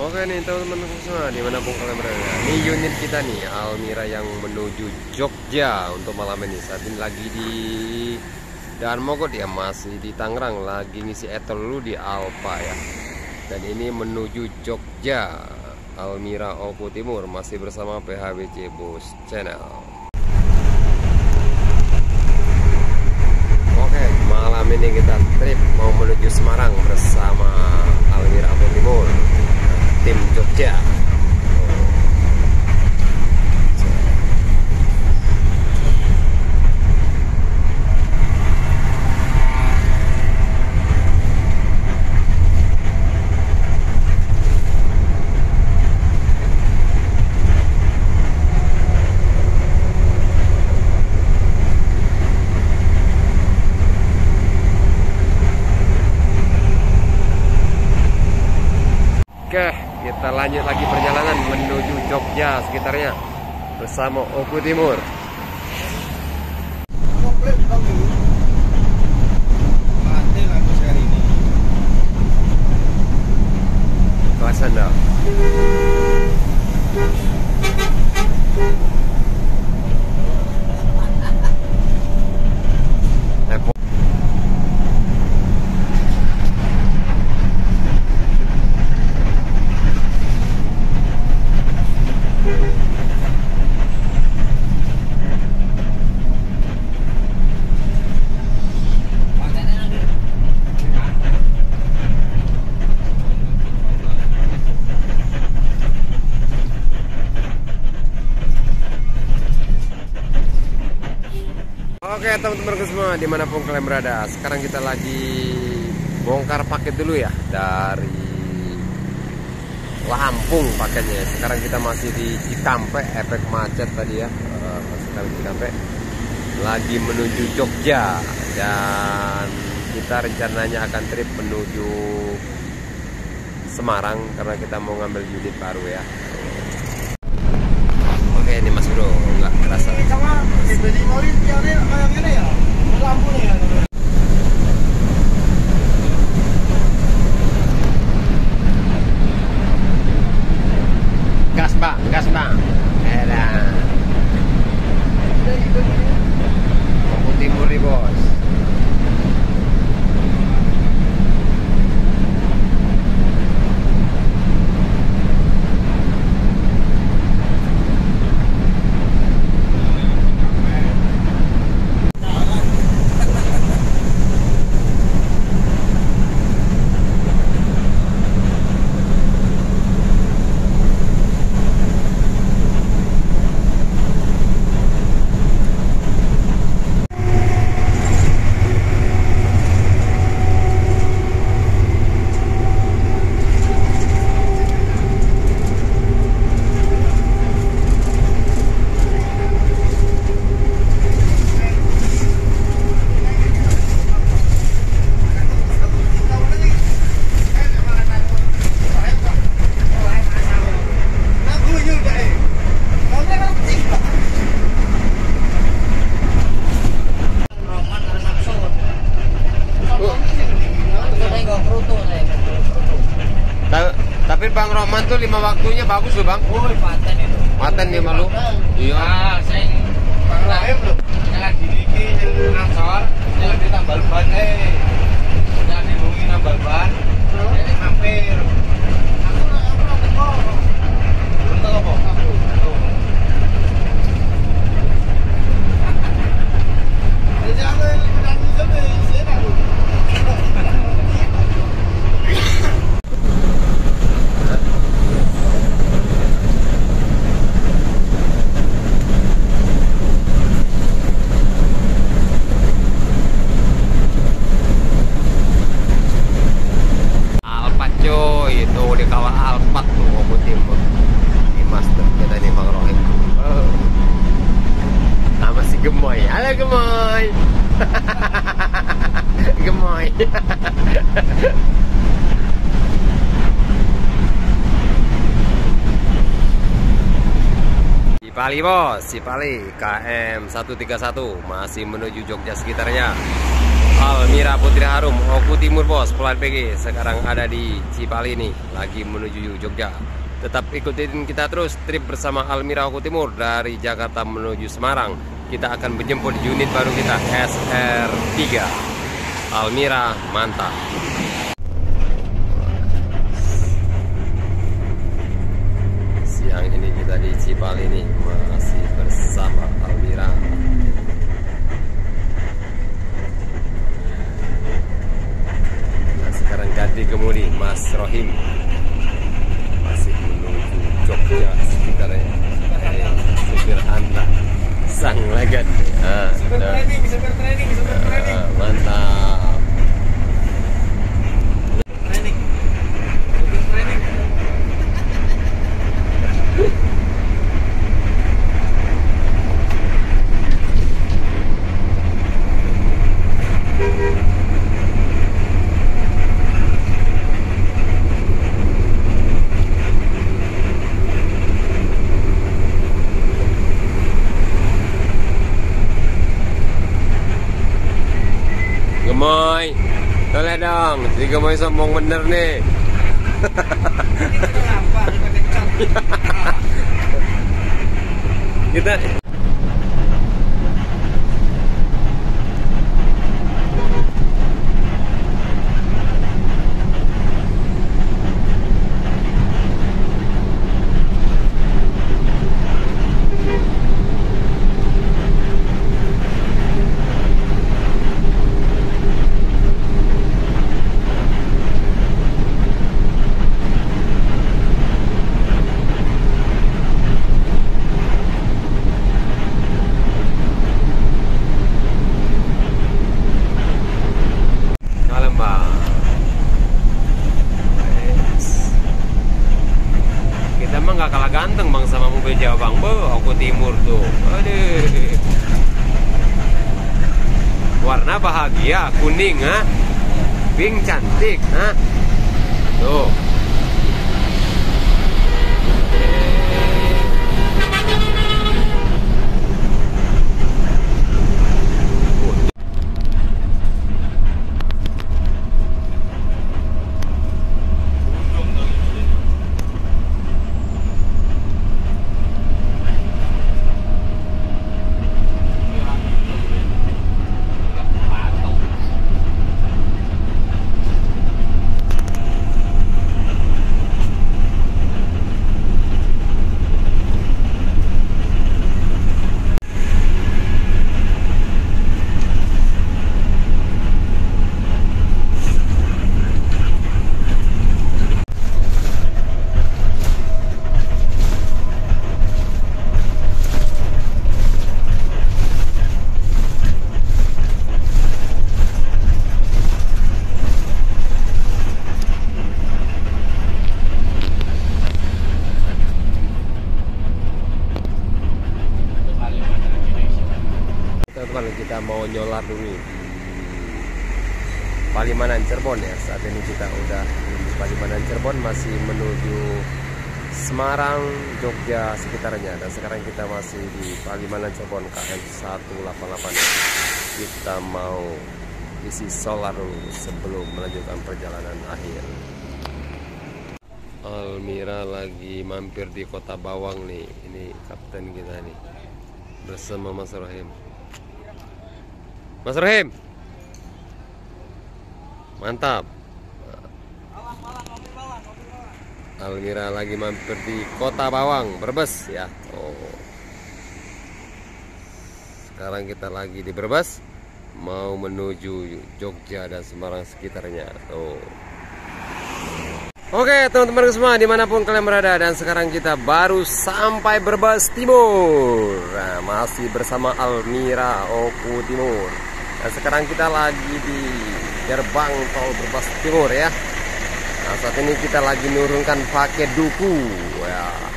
Oke nih teman-teman semua di mana pun kalian berada. Ini unit kita nih Almira yang menuju Jogja untuk malam ini. Saat ini lagi di Dan Mogot ya masih di Tangerang Lagi ngisi etol dulu di Alpa ya. Dan ini menuju Jogja Almira Oku Timur Masih bersama PHBC Bus Channel. Oke malam ini kita trip mau menuju Semarang bersama Almira Oku Timur Tìm? Lanjut lagi perjalanan menuju Jogja sekitarnya bersama Oku Timur. Mati Oke teman-teman semua di mana pun kalian berada Sekarang kita lagi bongkar paket dulu ya Dari Lampung paketnya. Sekarang kita masih di Cikampek Efek macet tadi ya. Eh, Masih kali Cikampek. Lagi menuju Jogja Dan kita rencananya akan trip menuju Semarang Karena kita mau ngambil unit baru ya Oke ini Mas Bro Nggak kerasa Sama di Morin tiangnya kayak gini ya. Tapi Bang Roman tuh lima waktunya bagus loh bang. Oh, paten itu. Paten lima lu. Iya. Ah, saya Lain lho. Jangan diniki ngasor, jangan cuy, itu di kawah Alpat tuh Oku Timur. Ini master kita nih Bang Rohim. Oh. Sama si Gemoy. Halo Gemoy. Gemoy. Cipali bos, Cipali KM 131 masih menuju Jogja sekitarnya. Almira Putri Harum, Oku Timur Bos, Pelat PG Sekarang ada di Cipali nih, lagi menuju Jogja. Tetap ikutin kita terus trip bersama Almira Oku Timur Dari Jakarta menuju Semarang. Kita akan menjemput unit baru kita, SR3 Almira, mantap. Siang ini kita di Cipali nih Masih bersama Almira Nah, sekarang ganti kemudi Mas Rohim masih menuju Jogja sekitarnya eh, supir anda sang legend ah, Super nah, training, super training, super training. ah, mantap Training. Super training. gemoy boleh dong si gemoy sombong bener nih. Kita Malam bang Kita mah nggak kalah ganteng bang sama mobil Jawa bang Bo, aku timur tuh Aduh Warna bahagia, kuning ha? Pink cantik ha? Tuh teman-teman kita mau nyolar dulu. Di Palimanan Cirebon ya saat ini kita udah di Palimanan Cirebon masih menuju Semarang Jogja sekitarnya. Dan sekarang kita masih di Palimanan Cirebon KM 188 kita mau isi solar dulu sebelum melanjutkan perjalanan akhir. Almira lagi mampir di kota Bawang nih ini kapten kita nih bersama Mas Rohim Mas Rohim Mantap Almira lagi mampir di Kota Bawang, Brebes ya. Oh. Sekarang kita lagi di Brebes mau menuju Jogja dan Semarang sekitarnya. Tuh. Oke teman-teman semua di mana pun kalian berada dan sekarang kita baru sampai Brebes Timur nah, Masih bersama Almira Oku Timur Dan sekarang kita lagi di gerbang tol Brebes Timur ya. Nah saat ini kita lagi nurunkan pakai duku. Ya